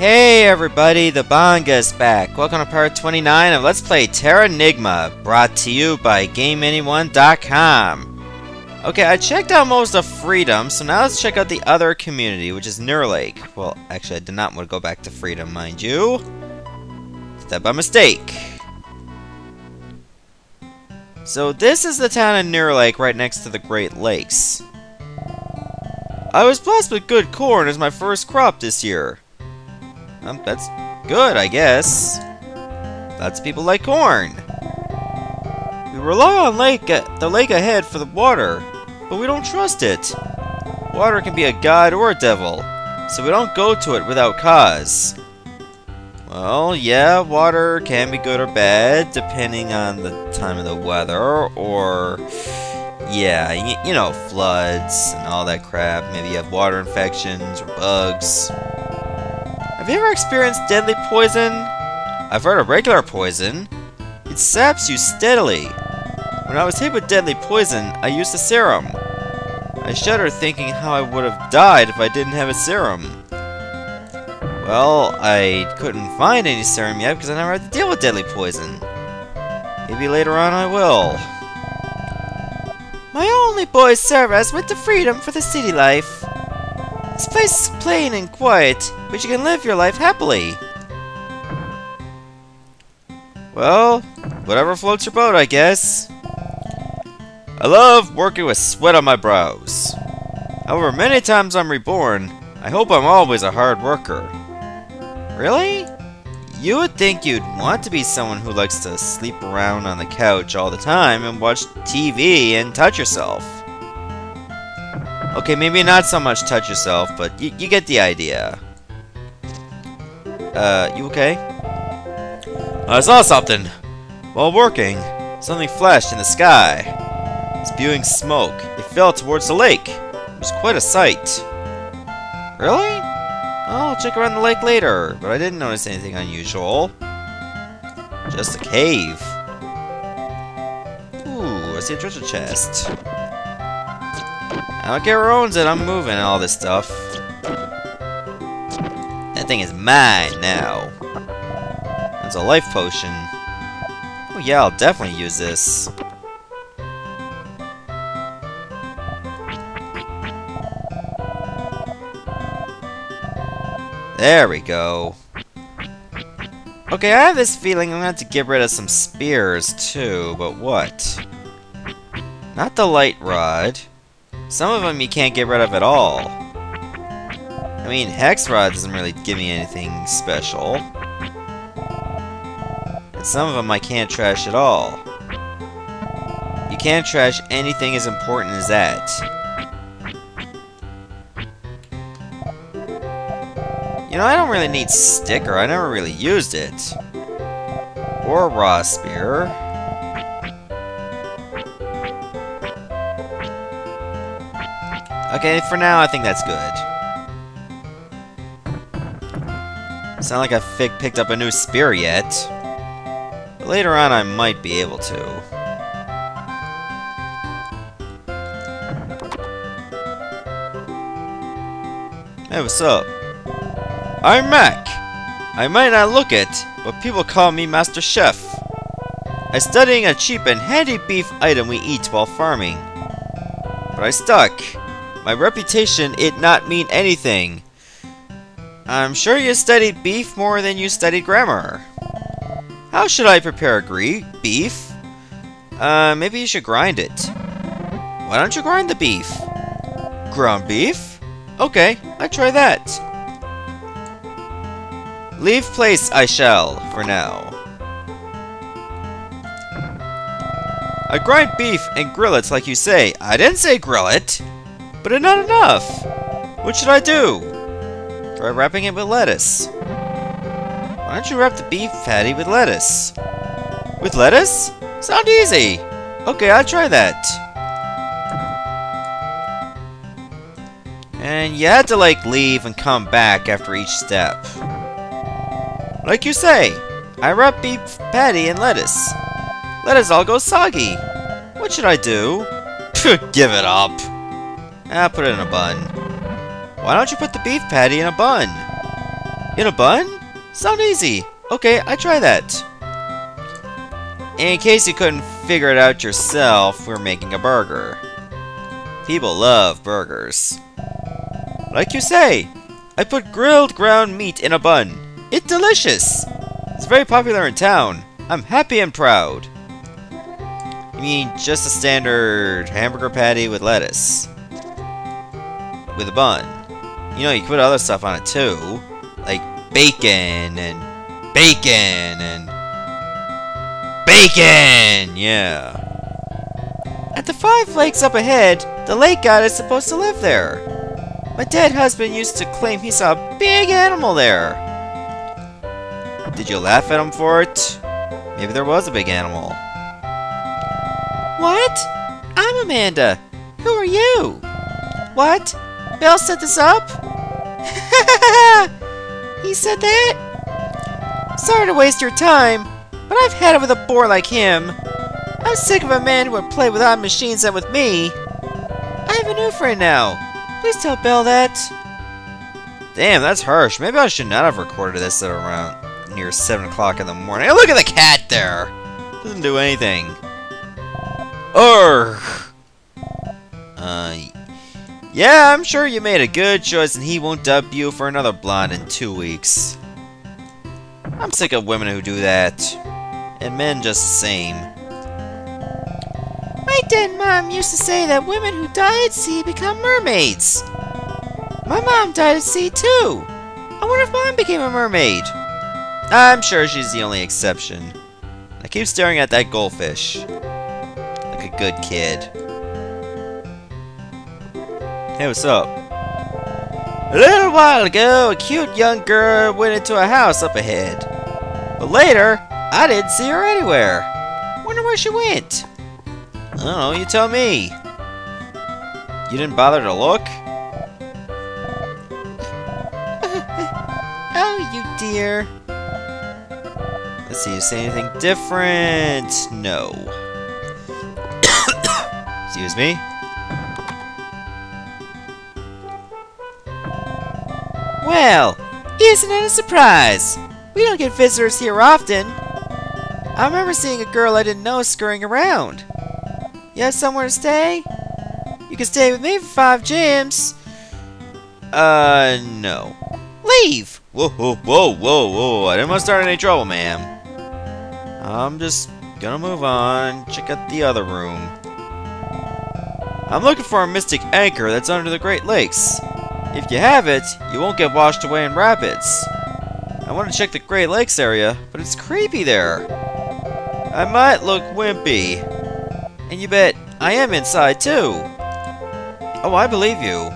Hey everybody, the Banga's back. Welcome to part 29 of Let's Play Terra Terranigma, brought to you by GameAnyone.com. Okay, I checked out most of Freedom, so now let's check out the other community, which is Nirlake. Well, actually, I did not want to go back to Freedom, mind you. That by mistake. So this is the town of Nirlake, right next to the Great Lakes. I was blessed with good corn as my first crop this year. Um, that's good, I guess. Lots of people like corn. We rely on lake the lake ahead for the water, but we don't trust it. Water can be a god or a devil, so we don't go to it without cause. Well, yeah, water can be good or bad, depending on the time of the weather, or, yeah, you know, floods and all that crap. Maybe you have water infections or bugs. Have you ever experienced deadly poison? I've heard of regular poison. It saps you steadily. When I was hit with deadly poison, I used a serum. I shudder thinking how I would have died if I didn't have a serum. Well, I couldn't find any serum yet because I never had to deal with deadly poison. Maybe later on I will. My only boy Sarah's went to freedom for the city life. This place is plain and quiet, but you can live your life happily. Well, whatever floats your boat, I guess. I love working with sweat on my brows. However, many times I'm reborn, I hope I'm always a hard worker. Really? You would think you'd want to be someone who likes to sleep around on the couch all the time and watch TV and touch yourself. Okay, maybe not so much touch yourself, but you get the idea. Uh, you okay? I saw something. While working, something flashed in the sky. Spewing smoke, it fell towards the lake. It was quite a sight. Really? I'll check around the lake later, but I didn't notice anything unusual. Just a cave. Ooh, I see a treasure chest. I don't care who owns it, I'm moving all this stuff. Thing is mine now. It's a life potion. Oh yeah, I'll definitely use this. There we go. Okay, I have this feeling I'm gonna have to get rid of some spears too, but what? Not the light rod. Some of them you can't get rid of at all. I mean, hex rod doesn't really give me anything special. And some of them I can't trash at all. You can't trash anything as important as that. You know, I don't really need sticker. I never really used it. Or raw spear. Okay, for now, I think that's good. It's not like I've picked up a new spear yet. But later on, I might be able to. Hey, what's up? I'm Mac. I might not look it, but people call me Master Chef. I'm studying a cheap and handy beef item we eat while farming. But I stuck. My reputation it not mean anything. I'm sure you studied beef more than you studied grammar. How should I prepare Greek beef? Uh, maybe you should grind it. Why don't you grind the beef? Ground beef? Okay, I try that. Leave place I shall, for now. I grind beef and grill it like you say. I didn't say grill it! But it's not enough! What should I do? Try wrapping it with lettuce. Why don't you wrap the beef patty with lettuce? With lettuce? Sound easy! Okay, I'll try that. And you had to like leave and come back after each step. Like you say, I wrap beef patty in lettuce. Lettuce all go soggy. What should I do? Give it up. Ah, put it in a bun. Why don't you put the beef patty in a bun? In a bun? Sound easy. Okay, I try that. In case you couldn't figure it out yourself, we're making a burger. People love burgers. Like you say, I put grilled ground meat in a bun. It's delicious. It's very popular in town. I'm happy and proud. You mean just a standard hamburger patty with lettuce? With a bun. You know, you put other stuff on it too. Like bacon and bacon and bacon! Yeah. At the five lakes up ahead, the lake god is supposed to live there. My dead husband used to claim he saw a big animal there. Did you laugh at him for it? Maybe there was a big animal. What? I'm Amanda. Who are you? What? Bell set this up? he said that? Sorry to waste your time, but I've had it with a bore like him. I'm sick of a man who would play with odd machines and with me. I have a new friend now. Please tell Bell that. Damn, that's harsh. Maybe I should not have recorded this at around near 7 o'clock in the morning. Hey, look at the cat there! Doesn't do anything. Urgh! Uh, yeah, I'm sure you made a good choice and he won't dub you for another blonde in two weeks. I'm sick of women who do that. And men just the same. My dead mom used to say that women who die at sea become mermaids. My mom died at sea too. I wonder if mom became a mermaid. I'm sure she's the only exception. I keep staring at that goldfish. Like a good kid. Hey, what's up? A little while ago, a cute young girl went into a house up ahead. But later, I didn't see her anywhere. Wonder where she went. I don't know, you tell me. You didn't bother to look? oh, you dear. Let's see, you say anything different? No. Excuse me. Well, isn't it a surprise? We don't get visitors here often. I remember seeing a girl I didn't know scurrying around. You have somewhere to stay? You can stay with me for five gems. Uh, no. Leave! Whoa, whoa, whoa, whoa, whoa. I didn't want to start any trouble, ma'am. I'm just gonna move on, check out the other room. I'm looking for a mystic anchor that's under the Great Lakes. If you have it, you won't get washed away in rapids. I want to check the Great Lakes area, but it's creepy there. I might look wimpy. And you bet I am inside too. Oh, I believe you.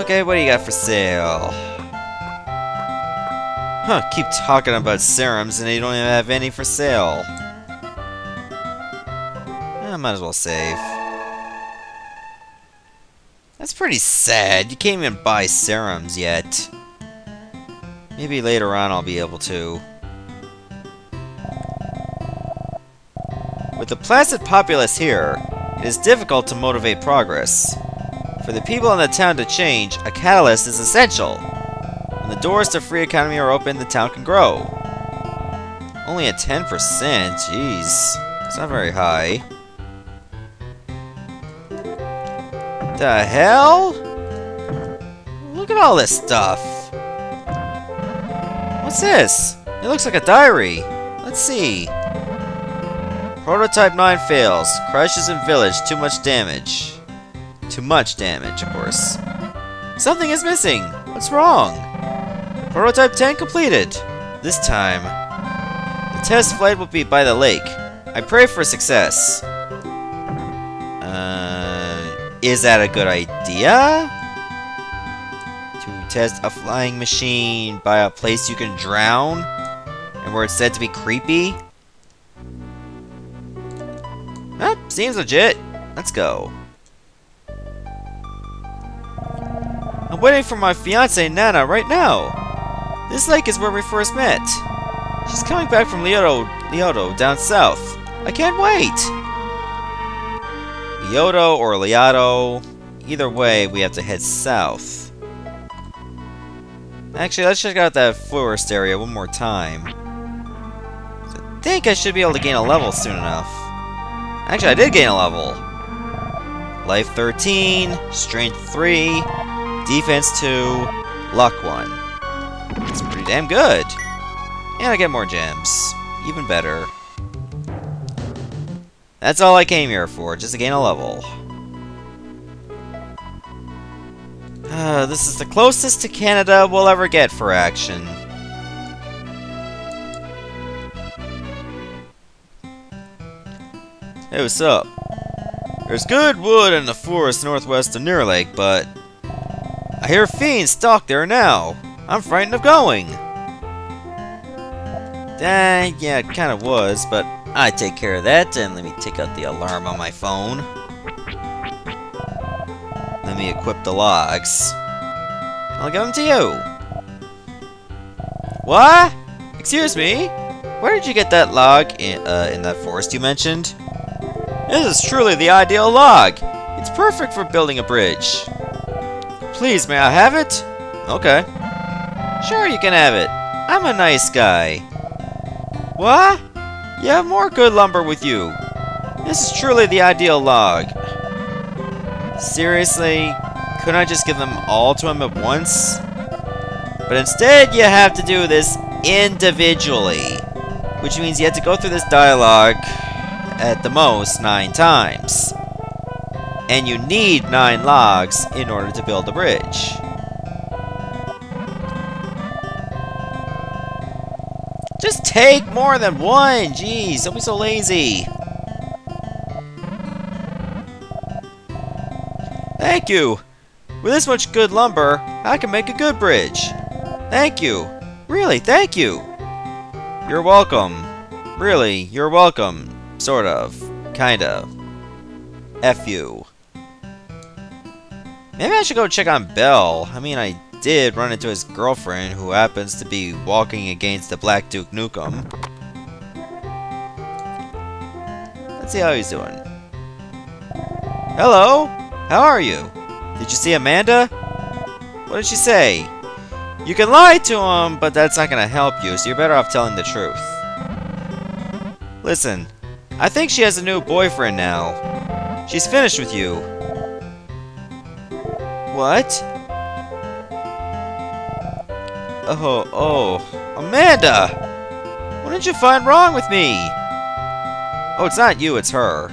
Okay, what do you got for sale? Huh, keep talking about serums and you don't even have any for sale. I might as well save. Pretty sad. You can't even buy serums yet. Maybe later on I'll be able to. With the placid populace here, it is difficult to motivate progress. For the people in the town to change, a catalyst is essential. When the doors to free economy are open, the town can grow. Only at 10%? Jeez. It's not very high. The hell? Look at all this stuff. What's this? It looks like a diary. Let's see. Prototype 9 fails. Crashes in village. Too much damage. Too much damage, of course. Something is missing. What's wrong? Prototype 10 completed. This time, the test flight will be by the lake. I pray for success. Is that a good idea? To test a flying machine by a place you can drown? And where it's said to be creepy? That seems legit. Let's go. I'm waiting for my fiance Nana right now. This lake is where we first met. She's coming back from Liotto, Liotto down south. I can't wait. Leoto or Liato. Either way, we have to head south. Actually, let's check out that forest area one more time. I think I should be able to gain a level soon enough. Actually, I did gain a level. Life 13, Strength 3, Defense 2, Luck 1. That's pretty damn good. And I get more gems. Even better. That's all I came here for, just to gain a level. Uh, this is the closest to Canada we'll ever get for action. Hey, what's up? There's good wood in the forest northwest of Nirlake, but I hear fiends stalk there now. I'm frightened of going. Dang, yeah, it kind of was, but I take care of that, and let me take out the alarm on my phone. Let me equip the logs. I'll give them to you. What? Excuse me? Where did you get that log in, uh, in that forest you mentioned? This is truly the ideal log. It's perfect for building a bridge. Please, may I have it? Okay. Sure, you can have it. I'm a nice guy. What? You have more good lumber with you. This is truly the ideal log. Seriously? Couldn't I just give them all to him at once? But instead, you have to do this individually. Which means you have to go through this dialogue at the most nine times. And you need nine logs in order to build a bridge. Just take more than one! Jeez, don't be so lazy! Thank you! With this much good lumber, I can make a good bridge. Thank you! Really, thank you! You're welcome. Really, you're welcome. Sort of. Kind of. F you. Maybe I should go check on Bell. I mean, I did run into his girlfriend, who happens to be walking against the Black Duke Nukem. Let's see how he's doing. Hello? How are you? Did you see Amanda? What did she say? You can lie to him, but that's not gonna help you, so you're better off telling the truth. Listen, I think she has a new boyfriend now. She's finished with you. What? Oh, oh. Amanda! What did you find wrong with me? Oh, it's not you, it's her.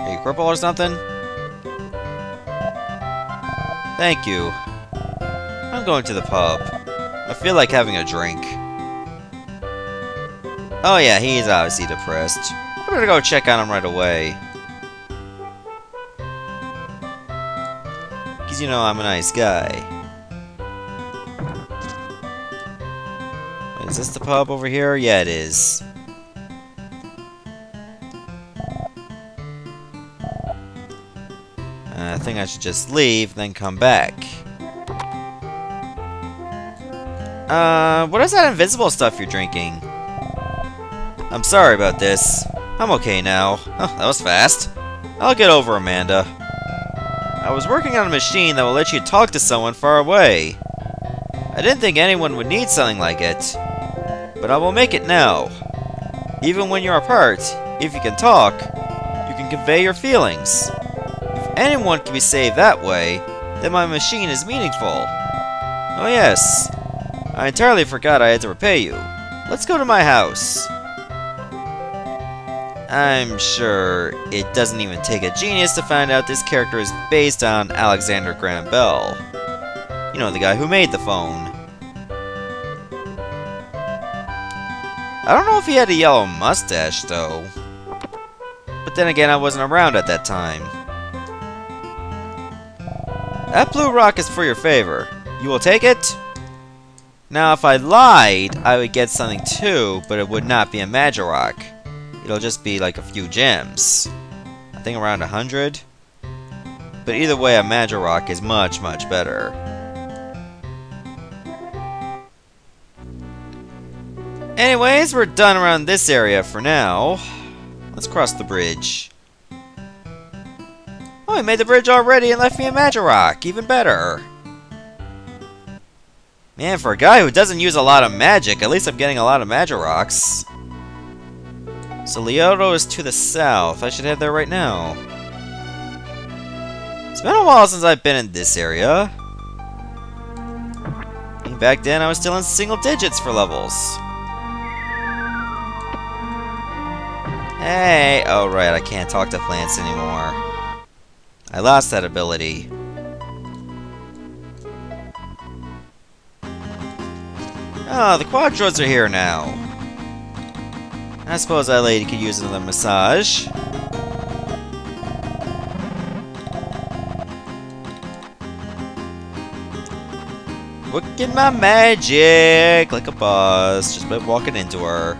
Are you crippled or something? Thank you. I'm going to the pub. I feel like having a drink. Oh yeah, he's obviously depressed. I better go check on him right away. Because you know I'm a nice guy. Is this the pub over here? Yeah, it is. Uh, I think I should just leave, then come back. Uh, what is that invisible stuff you're drinking? I'm sorry about this. I'm okay now. Oh, that was fast. I'll get over Amanda. I was working on a machine that will let you talk to someone far away. I didn't think anyone would need something like it. But I will make it now. Even when you're apart, if you can talk, you can convey your feelings. If anyone can be saved that way, then my machine is meaningful. Oh yes, I entirely forgot I had to repay you. Let's go to my house. I'm sure it doesn't even take a genius to find out this character is based on Alexander Graham Bell. You know, the guy who made the phone. I don't know if he had a yellow mustache, though. But then again, I wasn't around at that time. That blue rock is for your favor. You will take it? Now, if I lied, I would get something too, but it would not be a Magirock it'll just be like a few gems. I think around a hundred. But either way, a Magirock is much, much better. Anyways, we're done around this area for now. Let's cross the bridge. Oh Oh, he made the bridge already and left me a Magirock. Even better. Man, for a guy who doesn't use a lot of magic, at least I'm getting a lot of Magirocks. So Liotto is to the south. I should head there right now. It's been a while since I've been in this area. Back then, I was still in single digits for levels. Hey! Oh, right, I can't talk to plants anymore. I lost that ability. Oh, the Quadroids are here now. I suppose that lady could use another massage. Working my magic like a boss, just by walking into her.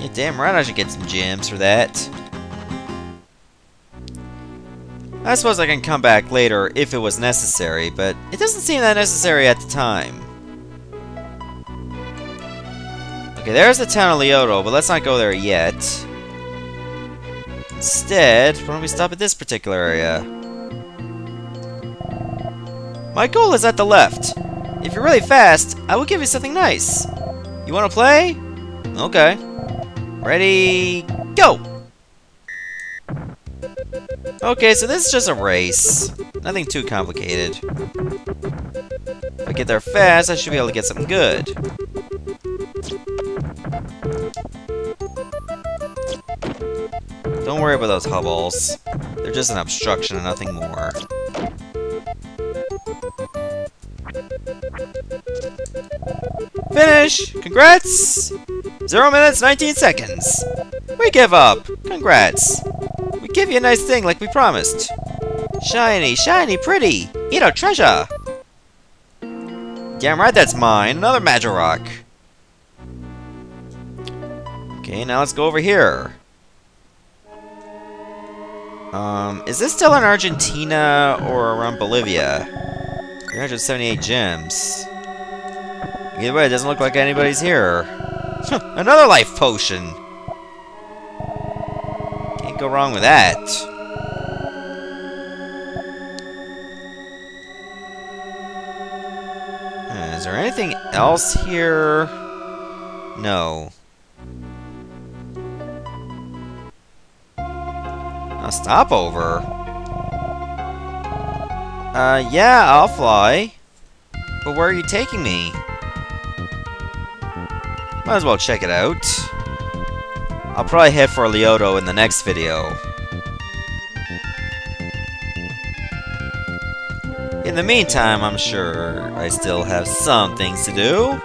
Yeah, damn right I should get some gems for that. I suppose I can come back later if it was necessary, but it doesn't seem that necessary at the time. Okay, there's the town of Liotto, but let's not go there yet. Instead, why don't we stop at this particular area? My goal is at the left. If you're really fast, I will give you something nice. You want to play? Okay. Ready, go! Okay, so this is just a race. Nothing too complicated. If I get there fast, I should be able to get something good. Don't worry about those hubbles. They're just an obstruction and nothing more. Finish! Congrats! 0 minutes, 19 seconds. We give up. Congrats. Give you a nice thing like we promised. Shiny, shiny, pretty. Eat our treasure. Damn right that's mine. Another Magirock. Okay, now let's go over here. Um, is this still in Argentina or around Bolivia? 378 gems. Either way, it doesn't look like anybody's here. Another life potion! Go wrong with that. Uh, is there anything else here? No. A stopover? Uh, yeah, I'll fly. But where are you taking me? Might as well check it out. I'll probably head for Liotto in the next video. In the meantime, I'm sure I still have some things to do.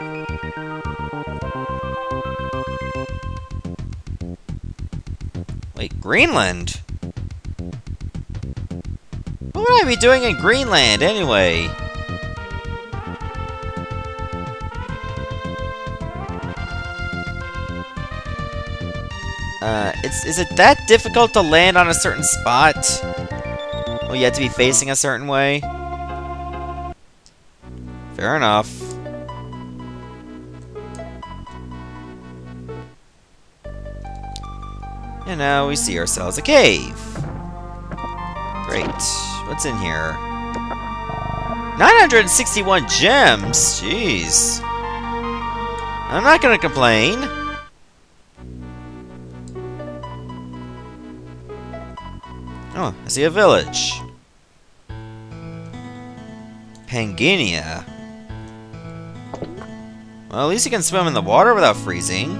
Wait, Greenland? What would I be doing in Greenland, anyway? It's, is it that difficult to land on a certain spot? Oh, you have to be facing a certain way? Fair enough. And now we see ourselves a cave. Great. What's in here? 961 gems! Jeez. I'm not gonna complain. Oh, I see a village. Panginia. Well, at least you can swim in the water without freezing.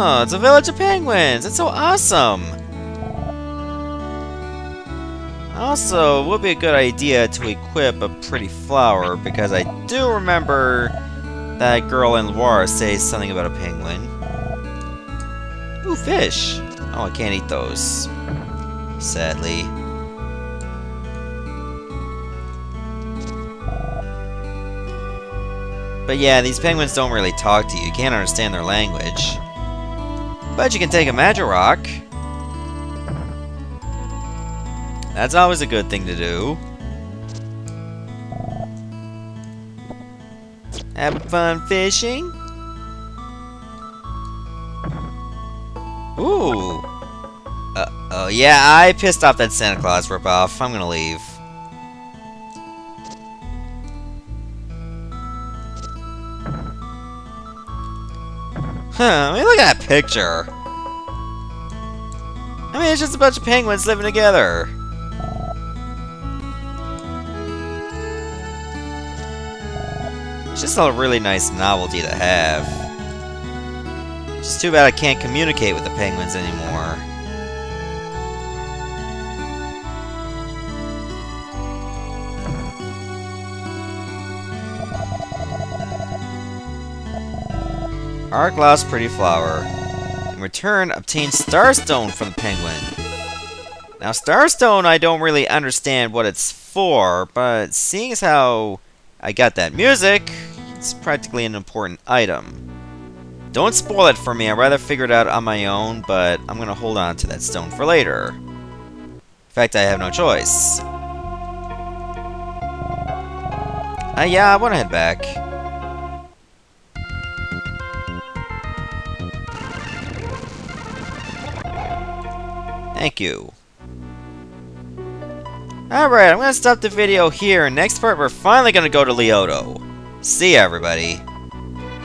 Oh, it's a village of penguins! It's so awesome! Also, would be a good idea to equip a pretty flower, because I do remember that girl in Loire says something about a penguin. Ooh, fish! Oh, I can't eat those. Sadly. But yeah, these penguins don't really talk to you. You can't understand their language. But you can take a Magirock. That's always a good thing to do. Have fun fishing? Ooh. Oh, yeah, I pissed off that Santa Claus ripoff. I'm gonna leave. Huh, I mean, look at that picture. I mean, it's just a bunch of penguins living together. It's just a really nice novelty to have. It's just too bad I can't communicate with the penguins anymore. Art Glass Pretty Flower. In return, obtain Starstone from the penguin. Now, Starstone, I don't really understand what it's for, but seeing as how I got that music, it's practically an important item. Don't spoil it for me, I'd rather figure it out on my own, but I'm gonna hold on to that stone for later. In fact, I have no choice. Uh, yeah, I wanna head back. Thank you. Alright, I'm gonna stop the video here. Next part, we're finally gonna go to Liotto. See ya, everybody.